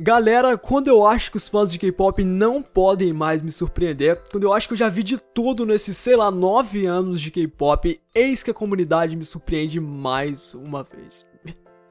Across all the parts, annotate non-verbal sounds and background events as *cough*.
Galera, quando eu acho que os fãs de K-pop não podem mais me surpreender, quando eu acho que eu já vi de tudo nesses, sei lá, 9 anos de K-pop, eis que a comunidade me surpreende mais uma vez.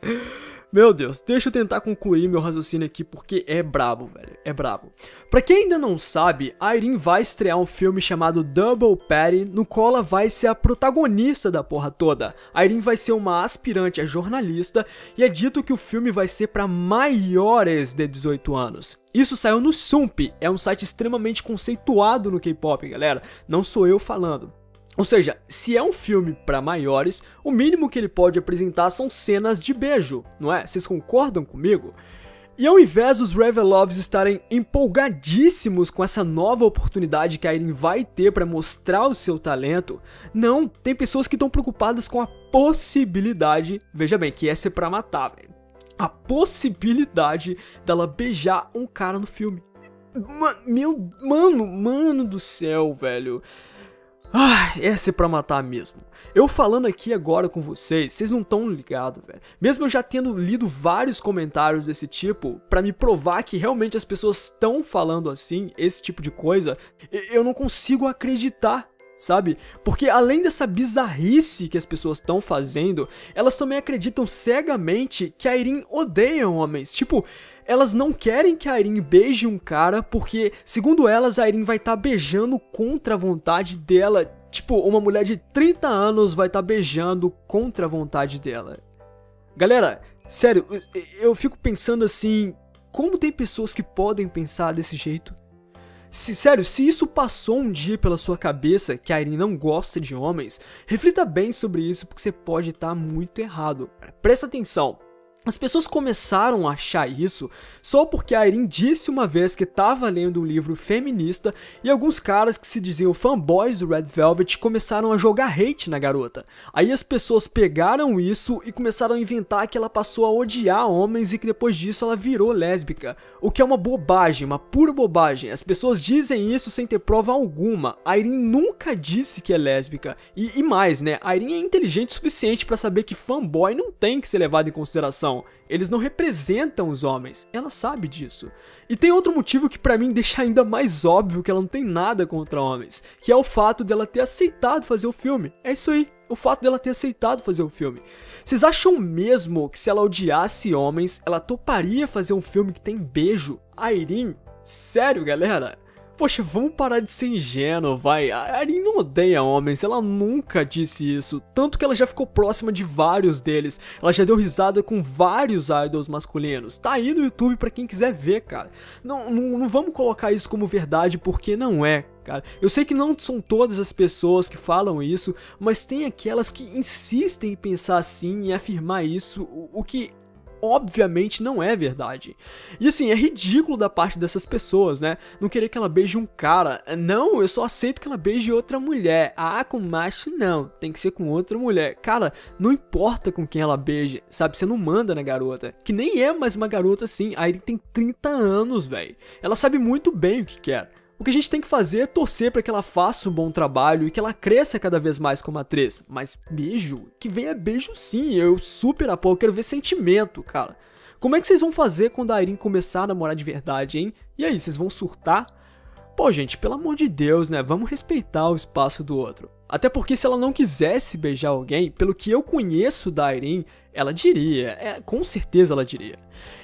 *laughs* Meu Deus, deixa eu tentar concluir meu raciocínio aqui porque é brabo, velho. É brabo. Pra quem ainda não sabe, a Irene vai estrear um filme chamado Double Patty, no qual ela vai ser a protagonista da porra toda. A Irene vai ser uma aspirante a jornalista e é dito que o filme vai ser para maiores de 18 anos. Isso saiu no Sump, é um site extremamente conceituado no K-pop, galera. Não sou eu falando. Ou seja, se é um filme para maiores, o mínimo que ele pode apresentar são cenas de beijo, não é? Vocês concordam comigo? E ao invés dos Revelovs estarem empolgadíssimos com essa nova oportunidade que a Irene vai ter para mostrar o seu talento, não, tem pessoas que estão preocupadas com a possibilidade, veja bem, que essa é pra matar, velho. A possibilidade dela beijar um cara no filme. meu, mano, mano do céu, velho. Ah, essa é pra matar mesmo. Eu falando aqui agora com vocês, vocês não estão ligados, velho. Mesmo eu já tendo lido vários comentários desse tipo, para me provar que realmente as pessoas estão falando assim, esse tipo de coisa, eu não consigo acreditar, sabe? Porque além dessa bizarrice que as pessoas estão fazendo, elas também acreditam cegamente que a Irene odeia homens. Tipo, elas não querem que a Irene beije um cara porque, segundo elas, a Irene vai estar tá beijando contra a vontade dela. Tipo, uma mulher de 30 anos vai estar tá beijando contra a vontade dela. Galera, sério, eu fico pensando assim, como tem pessoas que podem pensar desse jeito? Se, sério, se isso passou um dia pela sua cabeça, que a Irene não gosta de homens, reflita bem sobre isso porque você pode estar muito errado. Presta atenção. As pessoas começaram a achar isso só porque a Irene disse uma vez que estava lendo um livro feminista e alguns caras que se diziam fanboys do Red Velvet começaram a jogar hate na garota. Aí as pessoas pegaram isso e começaram a inventar que ela passou a odiar homens e que depois disso ela virou lésbica. O que é uma bobagem, uma pura bobagem. As pessoas dizem isso sem ter prova alguma. A Irene nunca disse que é lésbica. E, e mais, né? A Irene é inteligente o suficiente para saber que fanboy não tem que ser levado em consideração. Eles não representam os homens, ela sabe disso. E tem outro motivo que para mim deixa ainda mais óbvio que ela não tem nada contra homens, que é o fato dela ter aceitado fazer o filme. É isso aí, o fato dela ter aceitado fazer o filme. Vocês acham mesmo que se ela odiasse homens, ela toparia fazer um filme que tem beijo? Irene? Sério, galera? Poxa, vamos parar de ser ingênuo, vai. A Arin não odeia homens, ela nunca disse isso. Tanto que ela já ficou próxima de vários deles. Ela já deu risada com vários idols masculinos. Tá aí no YouTube pra quem quiser ver, cara. Não, não, não vamos colocar isso como verdade porque não é, Cara. Eu sei que não são todas as pessoas que falam isso, mas tem aquelas que insistem em pensar assim e afirmar isso, o, o que obviamente não é verdade. E assim, é ridículo da parte dessas pessoas, né? Não querer que ela beije um cara. Não, eu só aceito que ela beije outra mulher. Ah, com macho não, tem que ser com outra mulher. Cara, não importa com quem ela beije, sabe? Você não manda na garota. Que nem é mais uma garota assim. A Irene tem 30 anos, velho. Ela sabe muito bem o que quer. O que a gente tem que fazer é torcer para que ela faça um bom trabalho e que ela cresça cada vez mais como atriz. Mas beijo? Que venha beijo sim, eu super apoio, eu quero ver sentimento, cara. Como é que vocês vão fazer quando a Irene começar a namorar de verdade, hein? E aí, vocês vão surtar? Pô, gente, pelo amor de Deus, né? Vamos respeitar o espaço do outro. Até porque se ela não quisesse beijar alguém, pelo que eu conheço da Irene, ela diria, é, com certeza ela diria.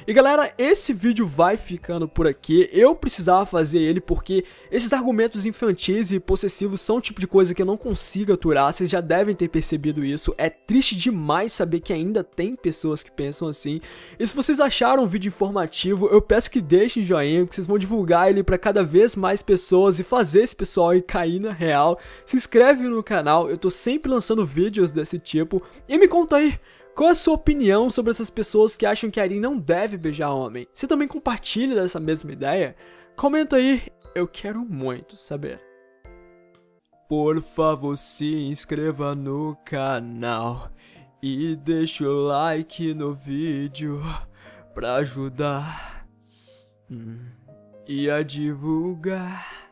E galera, esse vídeo vai ficando por aqui, eu precisava fazer ele porque esses argumentos infantis e possessivos são o tipo de coisa que eu não consigo aturar, vocês já devem ter percebido isso, é triste demais saber que ainda tem pessoas que pensam assim. E se vocês acharam o vídeo informativo, eu peço que deixem joinha, que vocês vão divulgar ele para cada vez mais pessoas e fazer esse pessoal aí cair na real. Se inscreve no canal, eu tô sempre lançando vídeos desse tipo, e me conta aí, qual a sua opinião sobre essas pessoas que acham que a Arin não deve beijar homem? Você também compartilha dessa mesma ideia? Comenta aí, eu quero muito saber. Por favor, se inscreva no canal e deixe o like no vídeo pra ajudar hum, e a divulgar.